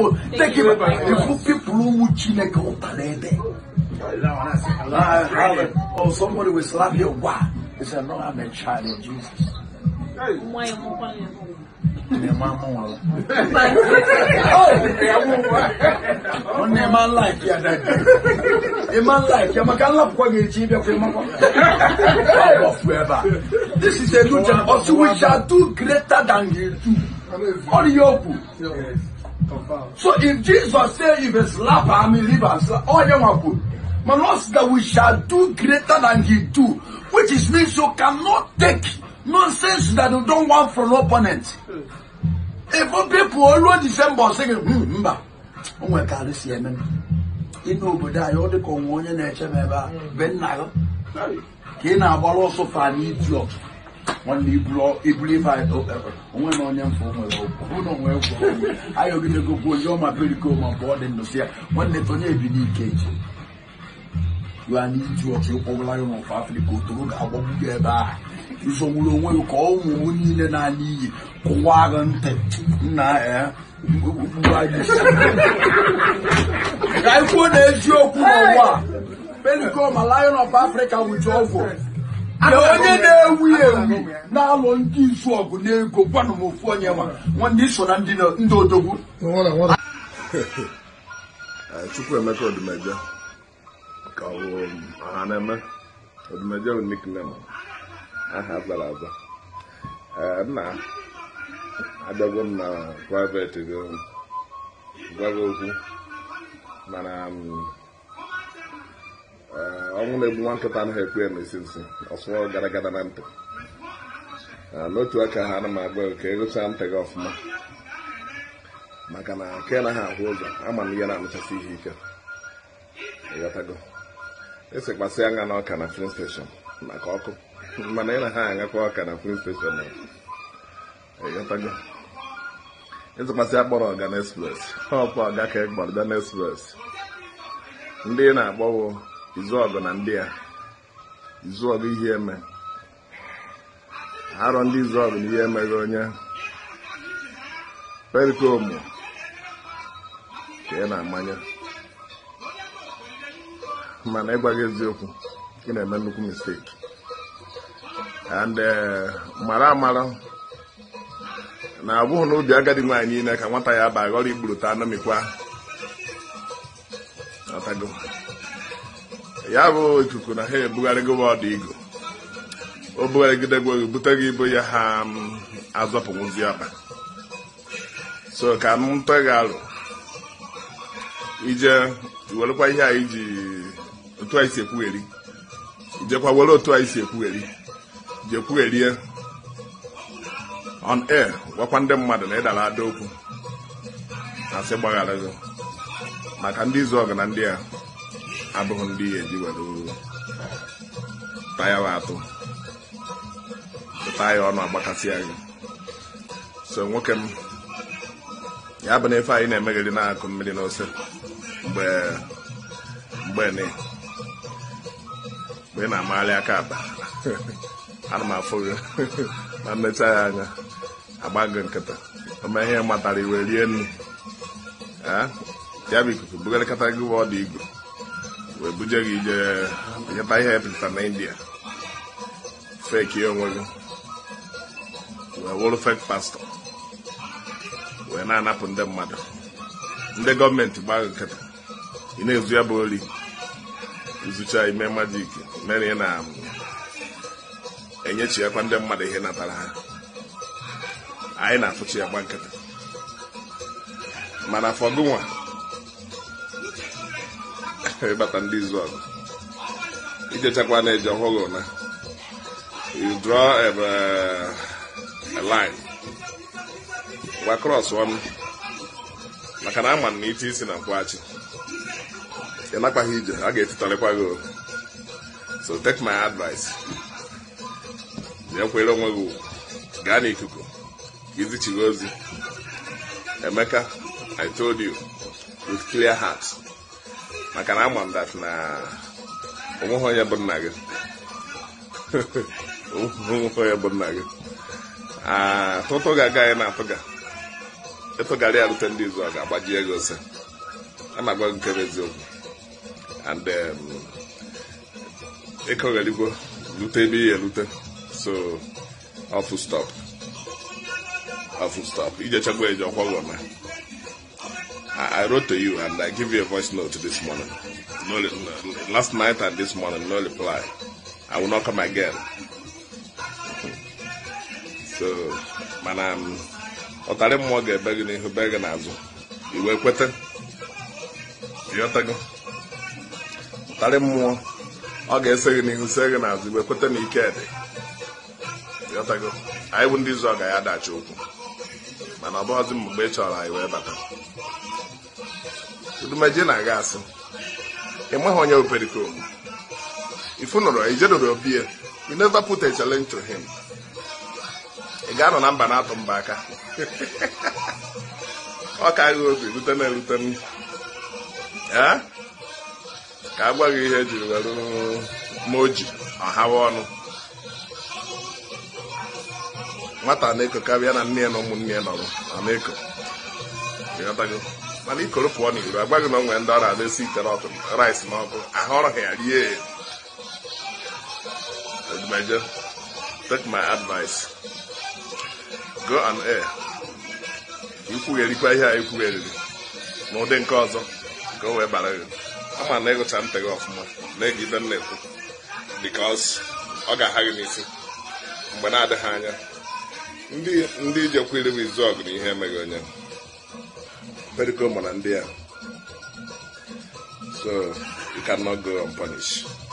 people you. him ifu people who Chineke ụtara ede or somebody will slap you wow he said no I'm a child of Jesus Onye ma like ya dadi. Ima like ya maka nlapụkwa gị echi ịbịa kwa ịmakwa. Ọbọfụ ebe a. This is a new generation. Ọsụ we shall do greater than you do. Ọ dị ya okwu. So if Jesus say if a slap, I'm mean, leave and all them are good. But Lord that we shall do greater than he do, which is means you cannot take nonsense that you don't want from opponent. Even people always December saying, hmm, I'm going to call this year, man. inu obodo anyị ọ dịka onwe onye na-eche m ebe a be nna ya ka ị na-agbara ọsọ nwanne iburu ife onwe na onye mfe nwere ọgwụ na onwe gwụrụ anyị ogidegokwu onye ọma periko ma bụ ọ dị ndụsị ya nwanne tonye ebi n'ike ji anyị n'iji ọchị ụkpọwụla ya n'ụfọ afrịka otoro ga-agbagbu gị ebe ahụ ụzọgburu onwe ka ọ ụmụ m niile na-anya iyi kụwa agha ntị nna ya ka anyị kwuo na eziokwu n'ụwa periko ma lion of africa wụji ọgwụ oh. na onye na-ewu ewu na-alụ ndị izu ọgụ n'ego gwanụ m ofu onye nwa nwanne iso na ndị ndị odogwu eh, Chukwu Emeka Odumeje ka ọ bụ um, na-eme Odumeje bụ nickname aha azara aza eh, nna abịagwo m na private gị um, gwago okwu mana um, Eh, ọnwụ na-egbu nwa anaghị ekwu eme isi nsi ọsụọ gara gara na ntị eh, n'otu aka ha ana m agba ka egochaa ntị gị ọfụma maka na ka ị naghị ahụ ụzọ ama na ihe na-amụchasị ihe ike ịghọtago esekwasị anya na ọka na filin steshọn maka ọkụ mana ị na ha anyakwa ọka na filin steshọn ịghọtago ịtụkwasị e akpọrọ ọga na espres ọkwa ọga ka e ị ga na espres ndị na-akpọwo izuọgụ na ndị ya izuọgụ ihe eme arọ ndị izuọgụ na ihe emeghị onye perikomu ka ị na-amanye mana ịgwaghị eziokwu ị na-eme nnukwu misteki and eh, mara amara na abụghị na obi agadi nwaanyị niile ka nwata ya ba aghọrọ igburu ta anamikwa ya bụ ikuku na ha ebugharịgo ọdụ igo o bugharịgidegwo gị bute gị ibo ya ha azọpụwụzi ọkpa so ka m tọ gị alụ ije welekwa ihe a iji otu anyị si ekwugheri ijekwa were otu anyị si ekwugheri jee kwugherie on air gwakwa ndị mmadụ na ịdara ada okwu na asị gbaghara maka ndị izu ọgụ na ndị a abụghị ndị ga-eji were taya atụ Taya ya ọnụ agbakasị anyị so nwoke m ya bụ na ife anyị na-emegheri na-akụ mmiri n'ose mgbe mgbe ị na-amagharị aka akpa ana m afụ gị ma mmecha ya anya agba gị nkịta ome ihe matara iwe rie nri ya bụ ikuku bugarịkata gị igwe wee buje gị ijee nyeta ihe epụtara na india feki onwe gị wee wụrụ fek pastọ wee na-anapụ ndị mmadụ ndị gọọmenti gbaa gị nkịtị ị na-ezu ya bụ ori ịzụcha ime majik mere ị na-enyechiakwa ndị mmadụ ihe natara ha anyị na-afụchi ya gbaa nkịtị mana fọgụ nwa ịbata ndị izu ije ijechakwa na eje ọhụrụ na you draw a, line gwa cross ọnụ maka na ama na iti isi na nkwaghachi ị ije a ga-etitarịkwa gị so take my advice nyekwere onwe gị gaa n'ikuku izichighị ozi emeka i told you with clear heart maka na ama m dat na onweghị onye bụ nna gị onweghị onye bụ nna gị tụtụga ga anyị na-atụga ịtụgara ya rute ndị izu ọ ga-agbajie gị ose ana agwa gị nke bụ eziokwu and ịkọgharigbo um, rute ebe ihe rute so ọfụ stọp ọfụ stọp ije chagbu eje ọkwọghọ na I, wrote to you and I give you a voice note this morning. No, last night and this morning, no reply. I will not come again. so mana um, ọtarị mmụọ ga ebeghi gị n'ihu be gị n'azụ iwe kweta ịghọtago ọtarị mmụọ ọ ga-ese gị n'ihu se n'azụ iwe kweta na ike dị ịghọtago anyị bụ ndị izu ọ ga ya dachi okwu mana ọ bụghịzi mgbe chọrọ bata dumeje na-aga asị enweghị onye operiko ifu nụrụ ijedoro bie you never put a challenge to him ị ga-anọ na mba na-atụ mba aka ọ ka agha obi rute na erute m ka a gwa gị ihe ejiri were moji ọhawa ọnụ nwata na-eko karịa na nne ya na ụmụnne ya nọrọ na mana ikoro pụọ n'iro agbaghị na onwe ndị ọrụ na-esi itere ọtụ rice na ọkụ ọrụ ha ya rie Major, take my advice. Go and air. Ikwugherikwa ihe a ikwugheriri n'ụdị nke ọzọ ka o wee bara gị ama na ịgụcha ntị gị ọfụma na-ege ibe na-ekwu bikos ọ ga-aha gị n'isi mgbe na-adịghị anya ndị ndị ijekwuiri bụ izu ọgụ na ihe emeghị onye Pericoma na ndị a so you cannot go unpunished.